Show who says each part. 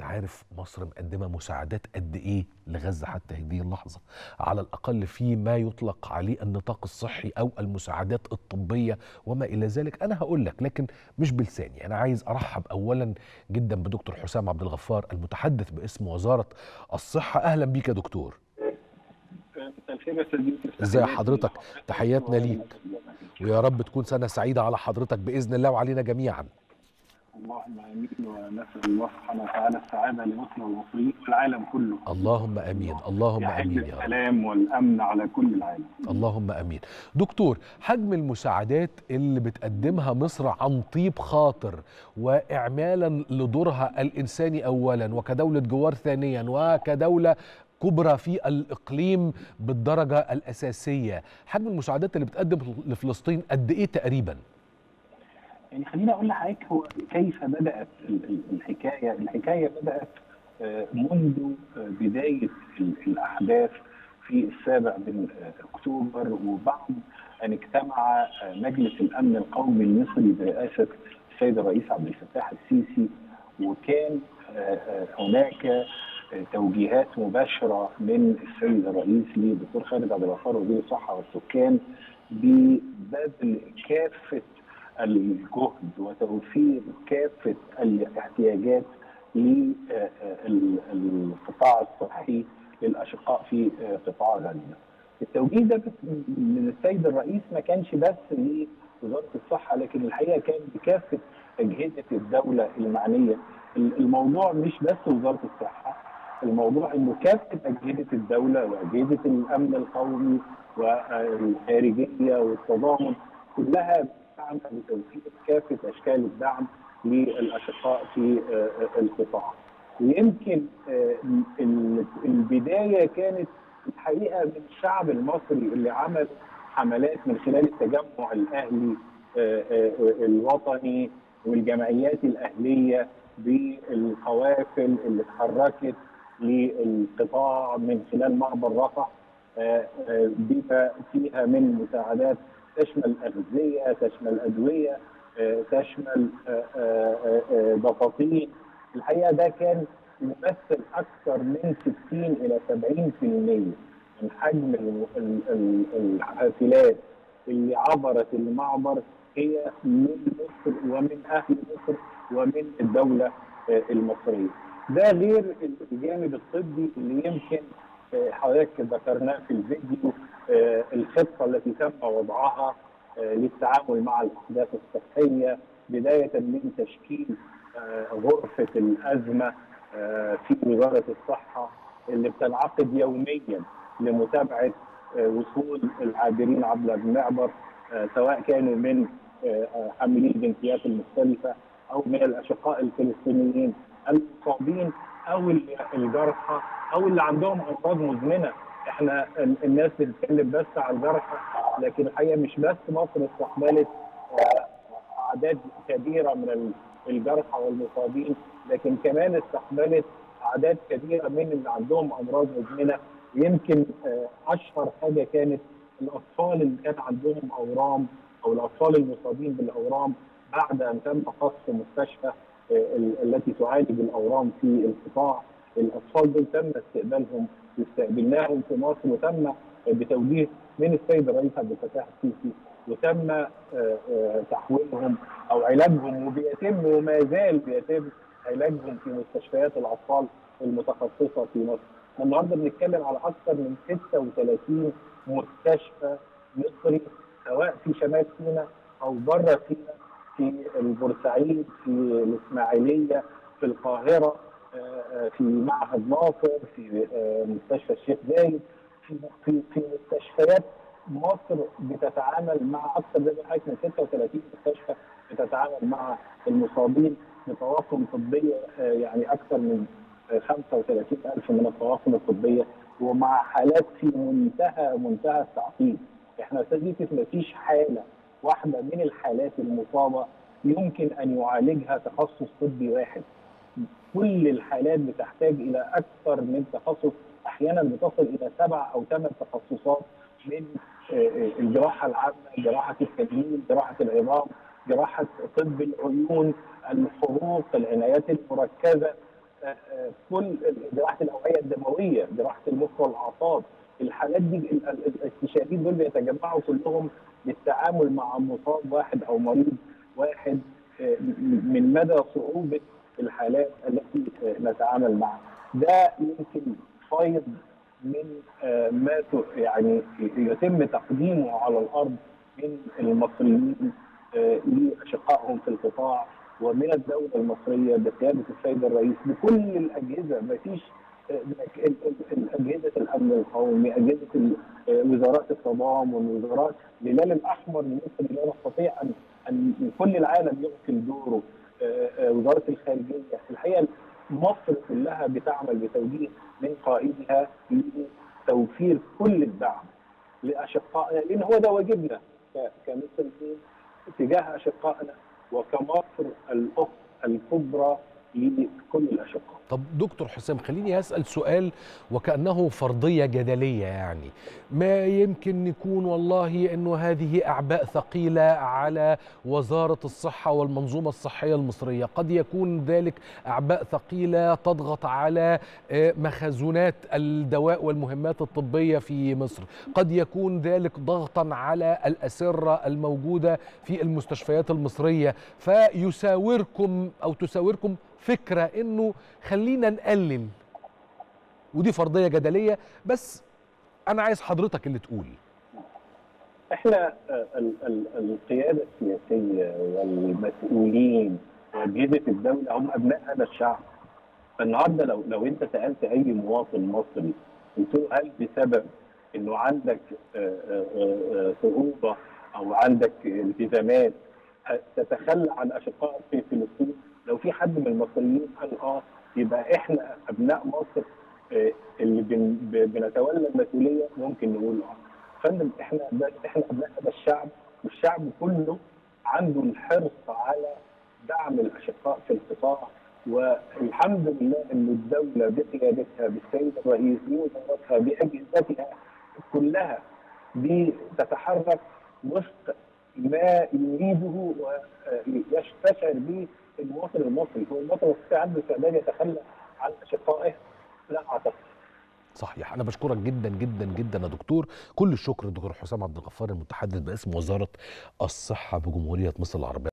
Speaker 1: أنت عارف مصر مقدمة مساعدات قد إيه لغزة حتى هذه اللحظة. على الأقل في ما يطلق عليه النطاق الصحي أو المساعدات الطبية وما إلى ذلك. أنا هقول لك لكن مش بلساني. أنا عايز أرحب اولا جدا بدكتور حسام عبد الغفار المتحدث باسم وزارة الصحة. أهلا بيك يا دكتور. ازي حضرتك؟ تحياتنا ليك. ويا رب تكون سنة سعيدة على حضرتك بإذن الله وعلينا جميعا.
Speaker 2: اللهم آمين ونسأل الله سبحانه وتعالى السعادة لمصر والمصريين والعالم كله.
Speaker 1: اللهم آمين اللهم آمين يا رب.
Speaker 2: السلام والأمن على كل العالم.
Speaker 1: اللهم آمين. دكتور حجم المساعدات اللي بتقدمها مصر عن طيب خاطر واعمالا لدورها الإنساني اولا وكدولة جوار ثانيا وكدولة كبرى في الإقليم بالدرجة الأساسية حجم المساعدات اللي بتقدم لفلسطين قد إيه تقريبا؟
Speaker 2: يعني خليني أقول لحضرتك هو كيف بدأت الحكاية؟ الحكاية بدأت منذ بداية الأحداث في السابع من أكتوبر وبعد أن اجتمع مجلس الأمن القومي المصري برئاسة السيد الرئيس عبد الفتاح السيسي وكان هناك توجيهات مباشرة من السيد الرئيس للدكتور خالد عبد الغفار وزير الصحة والسكان ببذل كافة الجهد وتوفير كافة الاحتياجات للقطاع الصحي للأشقاء في قطاع غزة. التوجيه ده من السيد الرئيس ما كانش بس لوزارة الصحة لكن الحقيقة كان بكافة أجهزة الدولة المعنية. الموضوع مش بس وزارة الصحة الموضوع إنه كافة أجهزة الدولة وأجهزة الأمن القومي والخارجية والتضامن كلها تعمل بتوفير كافه أشكال الدعم للأشقاء في القطاع. ويمكن البداية كانت الحقيقة من الشعب المصري اللي عمل حملات من خلال التجمع الأهلي الوطني والجمعيات الأهلية بالقوافل اللي اتحركت للقطاع من خلال معبر رفح بما فيها من مساعدات تشمل اغذيه، تشمل أدوية، تشمل بطاطين، الحقيقة ده كان يمثل أكثر من 60 إلى 70% من حجم الحافلات اللي عبرت المعبر هي من مصر ومن أهل مصر ومن الدولة المصرية. ده غير الجانب الطبي اللي يمكن حضرتك ذكرناه في الفيديو الخطة التي تم وضعها للتعامل مع الأحداث الصحية بداية من تشكيل غرفة الأزمة في وزارة الصحة اللي بتنعقد يوميا لمتابعة وصول العابرين عبر المعبر سواء كانوا من حاملي الجنسيات المختلفة أو من الأشقاء الفلسطينيين المصابين أو الجرحى أو اللي عندهم أمراض مزمنة. إحنا الناس بتتكلم بس على الجرحى لكن الحقيقة مش بس مصر استقبلت أعداد كبيرة من الجرحى والمصابين لكن كمان استقبلت أعداد كبيرة من اللي عندهم أمراض مزمنة. يمكن أشهر حاجة كانت الأطفال اللي كان عندهم أورام أو الأطفال المصابين بالأورام بعد أن تم قصف مستشفى. التي تعالج الاورام في القطاع الأطفال دول تم استقبالهم واستقبلناهم في مصر وتم بتوجيه من السيد الرئيس عبد الفتاح السيسي وتم تحويلهم أو علاجهم وبيتم وما زال بيتم علاجهم في مستشفيات الأطفال المتخصصة في مصر. النهارده بنتكلم على أكثر من 36 مستشفى مصري سواء في شمال سيناء أو بره سيناء في البورسعيد في الإسماعيلية في القاهرة في معهد ناصر في مستشفى الشيخ زايد في في في مستشفيات مصر بتتعامل مع أكثر ما حضرتك من 36 مستشفى بتتعامل مع المصابين بطواقم طبيه يعني أكثر من 35 ألف من الطواقم الطبيه ومع حالات في منتهى منتهى التعقيد. إحنا ما فيش حالة واحدة من الحالات المصابة يمكن أن يعالجها تخصص طبي واحد. كل الحالات بتحتاج إلى أكثر من تخصص. أحيانا بتصل إلى سبع أو ثمان تخصصات من الجراحة العامة، جراحة التجميل، جراحة العظام، جراحة طب العيون، الحروق، العنايات المركزة، كل جراحة الأوعية الدموية جراحة المخ والأعصاب. الحالات دي الاستشاريين دول بيتجمعوا كلهم للتعامل مع مصاب واحد أو مريض واحد من مدى صعوبة الحالات التي نتعامل معها. ده يمكن فيض من ما يعني يتم تقديمه على الأرض من المصريين لأشقائهم في القطاع ومن الدولة المصرية بقيادة السيد الرئيس بكل الأجهزة. ما فيش اجهزه الأمن القومي أجهزة وزارات التضامن وزارات الهلال الأحمر المصري لا نستطيع ان أن كل العالم يمكن دوره. وزارة الخارجية. الحقيقة مصر كلها بتعمل بتوجيه من قائدها لتوفير كل الدعم لاشقائنا لأن هو ده واجبنا كمصريين تجاه أشقائنا. وكمصر الاخت الكبرى لكل الاشقاء.
Speaker 1: طب دكتور حسام خليني أسأل سؤال وكأنه فرضية جدلية يعني. ما يمكن يكون والله انه هذه أعباء ثقيلة على وزارة الصحة والمنظومة الصحية المصرية؟ قد يكون ذلك أعباء ثقيلة تضغط على مخزونات الدواء والمهمات الطبية في مصر. قد يكون ذلك ضغطا على الأسرة الموجودة في المستشفيات المصرية. فيساوركم أو تساوركم فكرة إنه خلينا نقلل ودي فرضية جدلية بس أنا عايز حضرتك اللي تقول.
Speaker 2: إحنا القيادة السياسية والمسؤولين وأجهزة الدولة هم أبناء هذا الشعب. فالنهارده لو لو أنت سألت أي مواطن مصري قلت له هل بسبب إنه عندك صعوبة أو عندك التزامات تتخلى عن اشقائك في فلسطين؟ في حد من المصريين قال آه يبقى إحنا أبناء مصر اللي بن بنتولى المسؤولية ممكن نقول آه. فندم إحنا إحنا أبناء هذا الشعب والشعب كله عنده الحرص على دعم الأشقاء في القطاع والحمد لله إن الدولة بقيادتها بالسيد الرئيس بوزارتها بأجهزتها كلها بتتحرك وفق ما يريده ويستشعر به المواطن المصري. هو المواطن المصري عنده استعداد يتخلى عن اشقائه لا أعتقد.
Speaker 1: صحيح. أنا بشكرك جدا جدا جدا يا دكتور. كل الشكر دكتور حسام عبد الغفار المتحدث باسم وزارة الصحة بجمهورية مصر العربية.